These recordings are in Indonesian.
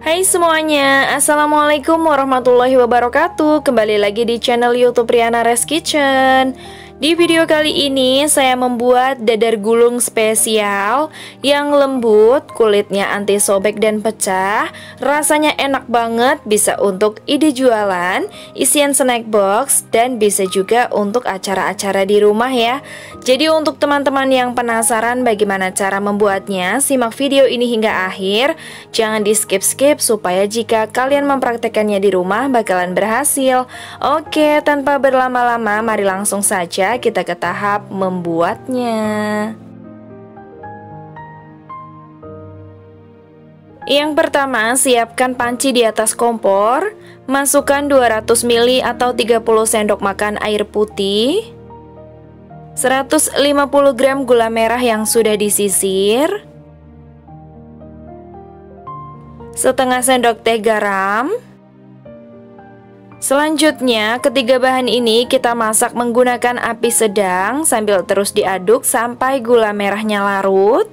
Hai semuanya, Assalamualaikum warahmatullahi wabarakatuh. Kembali lagi di channel Youtube Riana Res Kitchen di video kali ini saya membuat dadar gulung spesial yang lembut, kulitnya anti sobek dan pecah, rasanya enak banget, bisa untuk ide jualan, isian snack box, dan bisa juga untuk acara-acara di rumah ya. Jadi untuk teman-teman yang penasaran bagaimana cara membuatnya, simak video ini hingga akhir, jangan di skip-skip supaya jika kalian mempraktekannya di rumah bakalan berhasil. Oke, tanpa berlama-lama mari langsung saja kita ke tahap membuatnya. Yang pertama, siapkan panci di atas kompor, masukkan 200 ml atau 30 sendok makan air putih, 150 gram gula merah yang sudah disisir, setengah sendok teh garam, Selanjutnya, ketiga bahan ini kita masak menggunakan api sedang sambil terus diaduk sampai gula merahnya larut.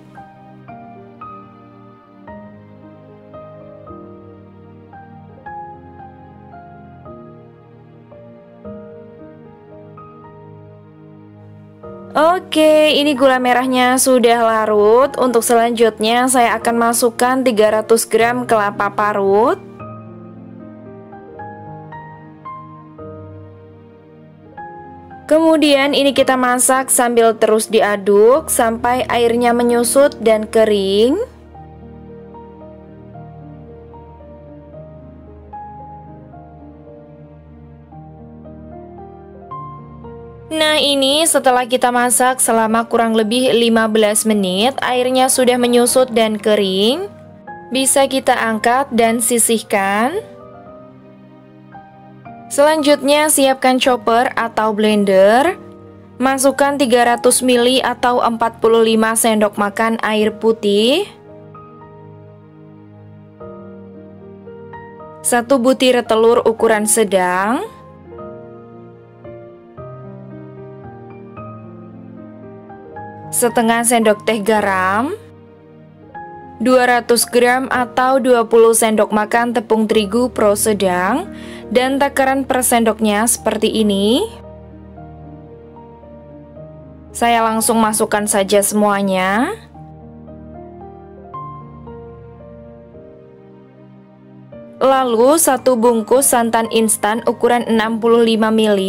Oke, ini gula merahnya sudah larut. Untuk selanjutnya saya akan masukkan 300 gram kelapa parut. Kemudian ini kita masak sambil terus diaduk sampai airnya menyusut dan kering. Nah ini setelah kita masak selama kurang lebih 15 menit Airnya sudah menyusut dan kering Bisa kita angkat dan sisihkan Selanjutnya siapkan chopper atau blender. Masukkan 300 ml atau 45 sendok makan air putih. Satu butir telur ukuran sedang. Setengah sendok teh garam. 200 gram atau 20 sendok makan tepung terigu pro sedang dan takaran per sendoknya seperti ini. Saya langsung masukkan saja semuanya. Lalu satu bungkus santan instan ukuran 65 ml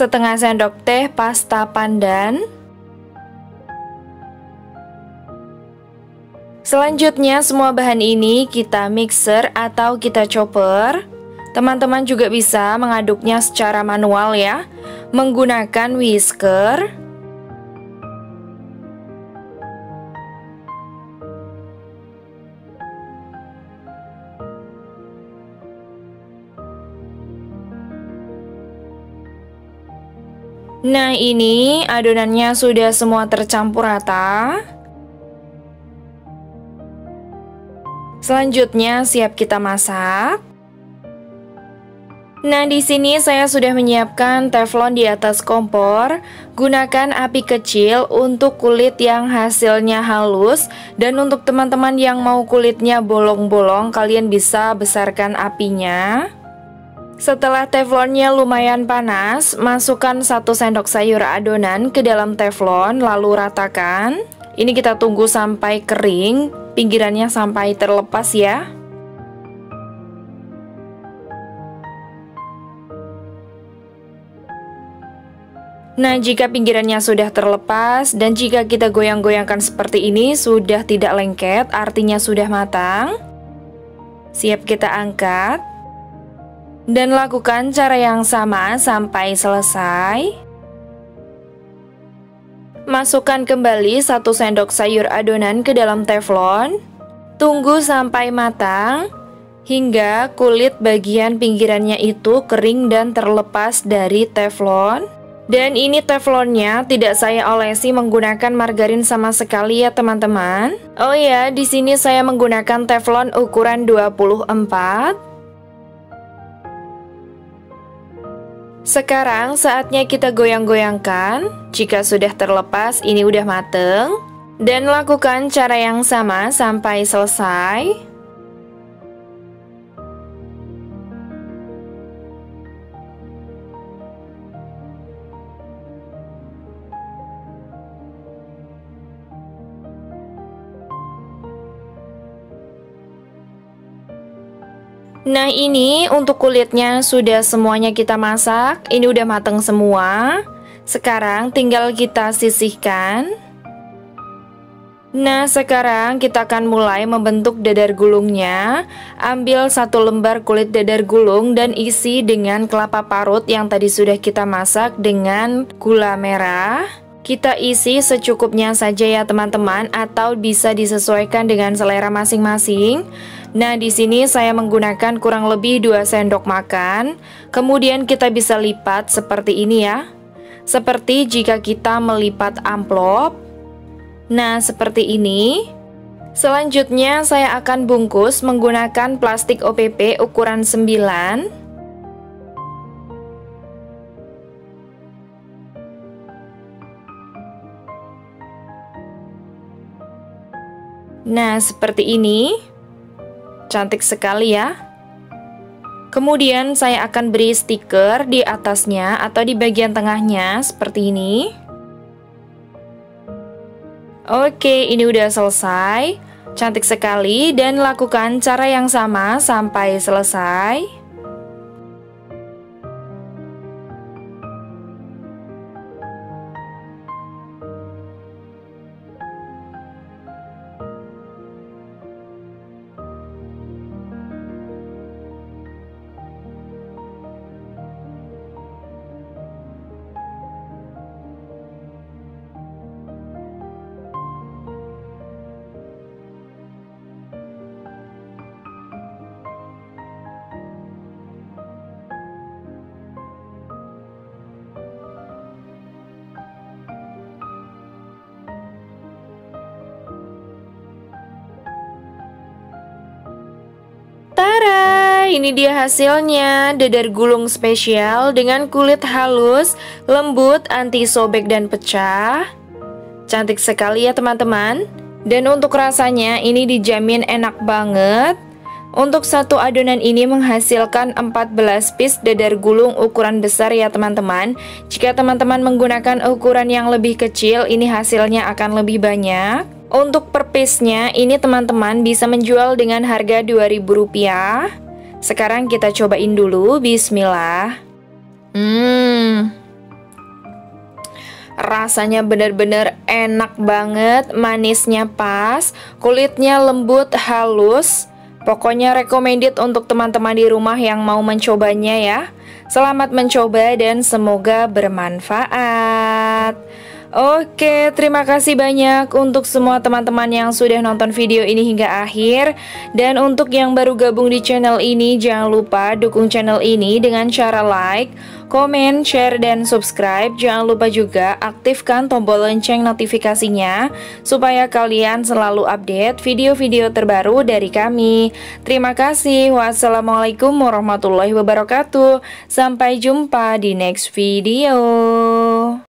setengah sendok teh pasta pandan Selanjutnya semua bahan ini kita mixer atau kita chopper. Teman-teman juga bisa mengaduknya secara manual ya Menggunakan whisker. Nah ini adonannya sudah semua tercampur rata Selanjutnya siap kita masak. Nah di sini saya sudah menyiapkan teflon di atas kompor. Gunakan api kecil untuk kulit yang hasilnya halus. Dan untuk teman-teman yang mau kulitnya bolong-bolong Kalian bisa besarkan apinya. Setelah teflonnya lumayan panas, masukkan satu sendok sayur adonan ke dalam teflon lalu ratakan. Ini kita tunggu sampai kering, pinggirannya sampai terlepas ya. Nah, jika pinggirannya sudah terlepas dan jika kita goyang-goyangkan seperti ini sudah tidak lengket, artinya sudah matang. Siap kita angkat. Dan lakukan cara yang sama sampai selesai. Masukkan kembali satu sendok sayur adonan ke dalam teflon. Tunggu sampai matang hingga kulit bagian pinggirannya itu kering dan terlepas dari teflon. Dan ini teflonnya tidak saya olesi menggunakan margarin sama sekali ya teman-teman. Oh ya, di sini saya menggunakan teflon ukuran 24 Sekarang saatnya kita goyang-goyangkan. Jika sudah terlepas, ini udah mateng. Dan lakukan cara yang sama sampai selesai. Nah ini untuk kulitnya sudah semuanya kita masak. Ini udah mateng semua. Sekarang tinggal kita sisihkan. Nah sekarang kita akan mulai membentuk dadar gulungnya. Ambil satu lembar kulit dadar gulung dan isi dengan kelapa parut yang tadi sudah kita masak dengan gula merah kita isi secukupnya saja ya teman-teman atau bisa disesuaikan dengan selera masing-masing. Nah, di sini saya menggunakan kurang lebih 2 sendok makan. Kemudian kita bisa lipat seperti ini ya. Seperti jika kita melipat amplop. Nah, seperti ini. Selanjutnya saya akan bungkus menggunakan plastik OPP ukuran 9. Nah, seperti ini. Cantik sekali ya. Kemudian saya akan beri stiker di atasnya atau di bagian tengahnya seperti ini. Oke, ini udah selesai. Cantik sekali dan lakukan cara yang sama sampai selesai. Ini dia hasilnya. Dadar gulung spesial dengan kulit halus, lembut, anti sobek dan pecah. Cantik sekali ya teman-teman. Dan untuk rasanya ini dijamin enak banget. Untuk satu adonan ini menghasilkan 14 piece dadar gulung ukuran besar ya teman-teman. Jika teman-teman menggunakan ukuran yang lebih kecil ini hasilnya akan lebih banyak. Untuk per piece-nya ini teman-teman bisa menjual dengan harga Rp2.000 sekarang kita cobain dulu, bismillah. Hmm. Rasanya benar-benar enak banget, manisnya pas, kulitnya lembut, halus. Pokoknya recommended untuk teman-teman di rumah yang mau mencobanya ya. Selamat mencoba dan semoga bermanfaat. Oke, terima kasih banyak untuk semua teman-teman yang sudah nonton video ini hingga akhir. Dan untuk yang baru gabung di channel ini, jangan lupa dukung channel ini dengan cara like, komen, share, dan subscribe. Jangan lupa juga aktifkan tombol lonceng notifikasinya Supaya kalian selalu update video-video terbaru dari kami. Terima kasih, wassalamualaikum warahmatullahi wabarakatuh. Sampai jumpa di next video